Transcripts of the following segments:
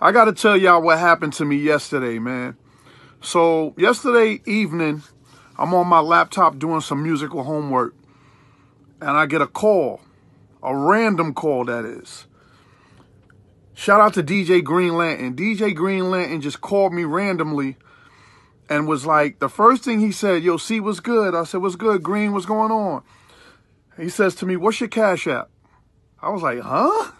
I got to tell y'all what happened to me yesterday, man. So, yesterday evening, I'm on my laptop doing some musical homework, and I get a call, a random call, that is. Shout out to DJ Green Lantern. DJ Green Lantern just called me randomly and was like, the first thing he said, Yo, see what's good. I said, What's good, Green? What's going on? He says to me, What's your Cash App? I was like, Huh?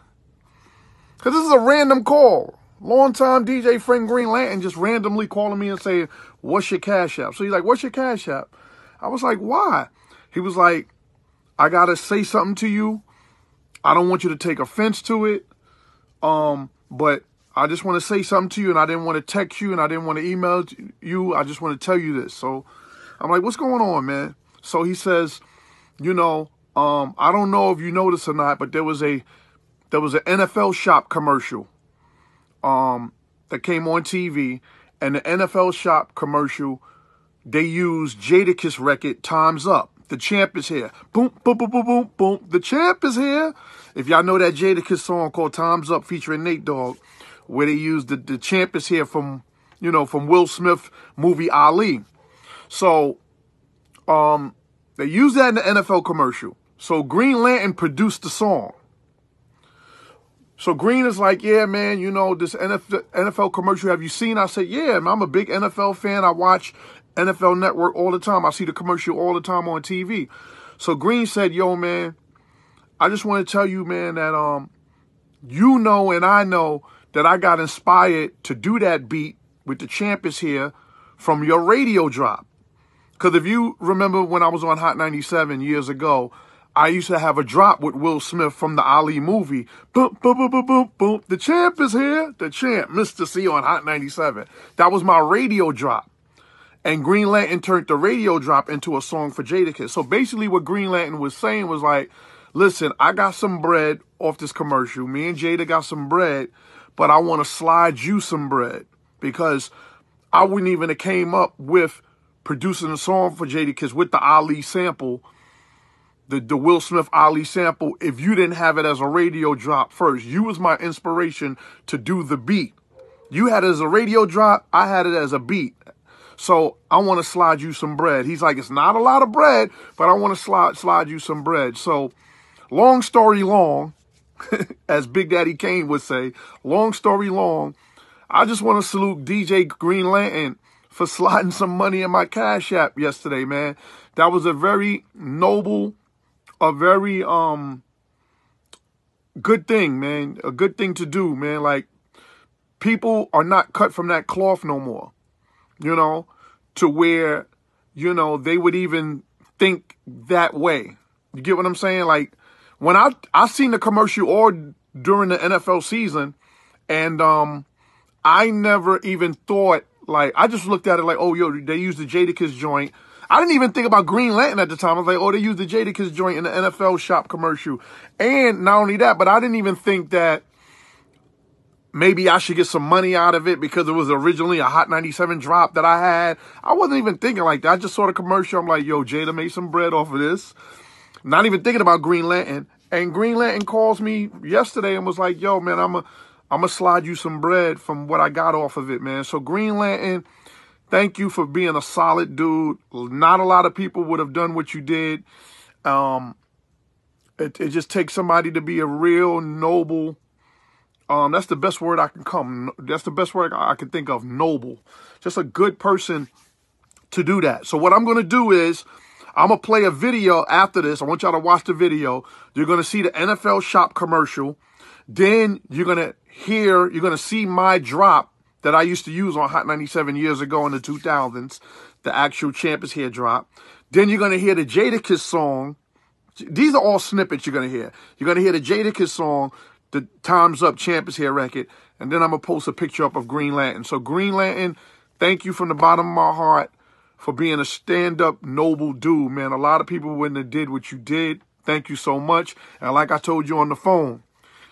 Because this is a random call. Long time DJ friend Green Lantern just randomly calling me and saying, What's your Cash App? So he's like, What's your Cash App? I was like, Why? He was like, I got to say something to you. I don't want you to take offense to it. Um, but I just want to say something to you, and I didn't want to text you, and I didn't want to email you. I just want to tell you this. So I'm like, what's going on, man? So he says, you know, um, I don't know if you noticed or not, but there was a there was an NFL shop commercial um, that came on TV, and the NFL shop commercial they used Jadakiss record "Times Up." The champ is here. Boom, boom, boom, boom, boom, boom. The champ is here. If y'all know that Jadakiss song called "Times Up" featuring Nate Dogg where they used the, the champ is here from, you know, from Will Smith movie Ali. So, um, they used that in the NFL commercial. So Green Lantern produced the song. So Green is like, yeah, man, you know, this NFL, commercial, have you seen? I said, yeah, man, I'm a big NFL fan. I watch NFL Network all the time. I see the commercial all the time on TV. So Green said, yo, man, I just want to tell you, man, that um, you know and I know that I got inspired to do that beat with the champ is here from your radio drop. Because if you remember when I was on Hot 97 years ago, I used to have a drop with Will Smith from the Ali movie. Boom, boom, boom, boom, boom. The champ is here. The champ, Mr. Cee on Hot 97. That was my radio drop. And Green Lantern turned the radio drop into a song for Jadakiss. So basically what Green Lantern was saying was like, listen, I got some bread off this commercial. Me and Jada got some bread but I want to slide you some bread because I wouldn't even have came up with producing a song for Jadakiss with the Ali sample, the, the Will Smith Ali sample, if you didn't have it as a radio drop first. You was my inspiration to do the beat. You had it as a radio drop, I had it as a beat. So I want to slide you some bread. He's like, it's not a lot of bread, but I want to slide slide you some bread. So long story long, as Big Daddy Kane would say. Long story long, I just want to salute DJ Green Lantern for sliding some money in my Cash App yesterday, man. That was a very noble, a very um good thing, man. A good thing to do, man. Like people are not cut from that cloth no more. You know, to where you know they would even think that way. You get what I'm saying? Like when I I seen the commercial all during the NFL season, and um, I never even thought like I just looked at it like, oh yo, they used the Jadakiss joint. I didn't even think about Green Lantern at the time. I was like, oh, they used the Jadakiss joint in the NFL shop commercial, and not only that, but I didn't even think that maybe I should get some money out of it because it was originally a Hot 97 drop that I had. I wasn't even thinking like that. I just saw the commercial. I'm like, yo, Jada made some bread off of this. Not even thinking about Green Lantern. And Green Lantern calls me yesterday and was like, yo, man, I'm a I'm gonna slide you some bread from what I got off of it, man. So Green Lantern, thank you for being a solid dude. Not a lot of people would have done what you did. Um, it, it just takes somebody to be a real noble. Um, that's the best word I can come. That's the best word I can think of. Noble, just a good person to do that. So what I'm gonna do is I'm going to play a video after this. I want y'all to watch the video. You're going to see the NFL shop commercial. Then you're going to hear, you're going to see my drop that I used to use on Hot 97 years ago in the 2000s. The actual Champ is drop. Then you're going to hear the Jadakiss song. These are all snippets you're going to hear. You're going to hear the Jadakiss song, the Time's Up Champ is record. And then I'm going to post a picture up of Green Lantern. So Green Lantern, thank you from the bottom of my heart for being a stand-up noble dude, man. A lot of people wouldn't have did what you did. Thank you so much. And like I told you on the phone,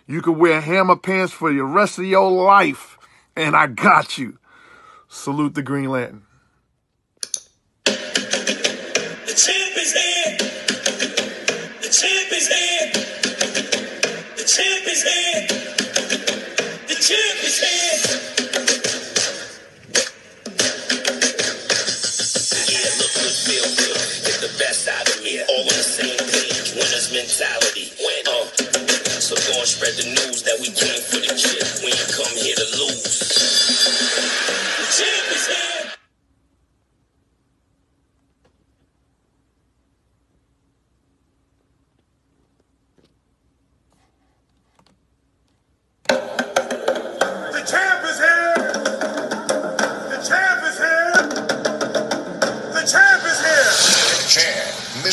you could wear hammer pants for the rest of your life, and I got you. Salute the Green Lantern. The champ is here. The champ is here. The champ is here. The champ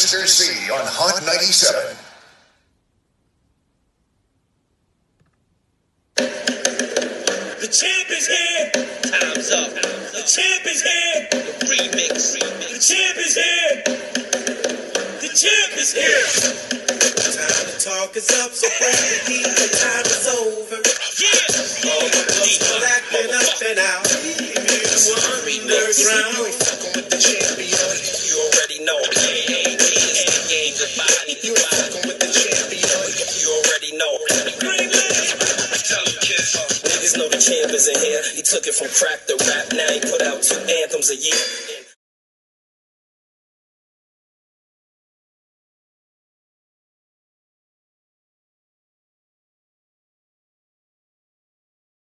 Mr. Cee on Hot 97. The champ is here. Time's up. The champ is here. The remix. The champ is here. The champ is here. Time to talk is up, so bring the heat. The time is over. Yeah. All the people acting up and out. Leave you nurse round. fucking with the champion. You already know. From crack to rap. Now he put out two anthems a year.